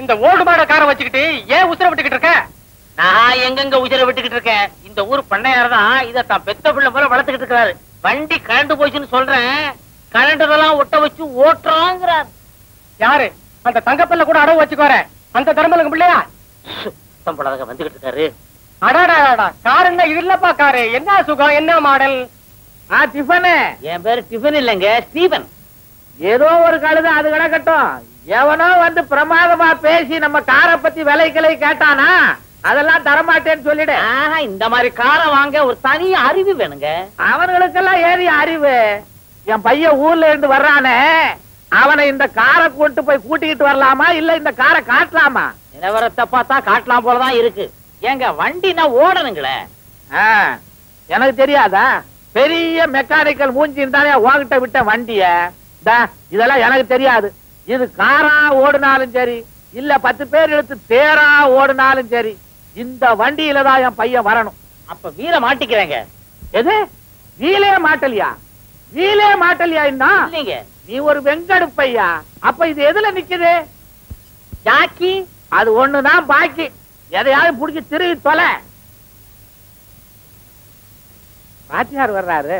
இந்த ஓல்டு மாட காரை வச்சுக்கிட்டு ஏன் உசுர விட்டுக்கிட்டு இருக்க? நான் எங்கெங்க உயிரை விட்டுக்கிட்டு இருக்கேன்? இந்த ஊர் பண்ணையார் தான் இத தான் பெத்த பிள்ளை போல வளர்த்துக்கிட்டு இருக்காரு வண்டி கரண்டு போச்சுன்னு சொல்றேன். கரண்டெல்லாம் ஒட்ட வச்சு ஓட்டுறாங்கிறார். யாரு? அந்த தங்கப்பல்ல கூட அடவு வச்சுக்கோற. அந்த தர்மலுக்கு பிள்ளையா? சுத்தம் போடாதங்க வந்துகிட்டு இருக்காரு. அடாடாடா கார் என்ன இது இல்லப்பா காரு. என்ன சுகம்? என்ன மாடல்? ஆ டிஃபனு. என் பேரு டிஃபன் இல்லைங்க ஸ்டீபன். ஏதோ ஒரு கழுதை அது கிடக்கட்டும் எவனோ வந்து பிரமாதமா பேசி நம்ம காரை பத்தி விலை கிளை கேட்டானா? அதெல்லாம் தரமாட்டேன்னு சொல்லிடு. இந்த மாதிரி காரை வாங்க ஒரு தனி அறிவு வேணுங்க. அவனுங்களுக்கெல்லாம் ஏறிய அறிவு. என் பையன் ஊர்ல இருந்து வர்றானே. அவனை இந்த காரை கொண்டு போய் கூட்டிக்கிட்டு வரலாமா? இல்ல இந்த காரை காட்டலாமா? நிலவரத்தை பார்த்தா காட்டலாம் போலதான் இருக்கு. ஏங்க வண்டினா ஓடணுங்களே. ஆ, எனக்கு தெரியாதா? பெரிய மெக்கானிக்கல் மூஞ்சி இருந்தாலே உன்கிட்ட விட்ட வண்டிய. இதெல்லாம் எனக்கு தெரியாது. இது காரா ஓடுனாலும் சரி இல்ல பத்து பேர் எடுத்து தேரா ஓடுனாலும் சரி இந்த வண்டியில தான் என் பையன் வரணும். அப்ப வீர மாட்டிக்கிறேங்க. எது? வீலே மாட்டலியா? வீலே மாட்டலியா இல்லைங்க. நீ ஒரு வெங்கடுப்பையா அப்ப இது எதுல நிக்குது? ஜாக்கி. அது ஒண்ணுதான் பாக்கி. எதையாவது புடிச்சு திருவி தொலை. பாத்தியார் வர்றாரு.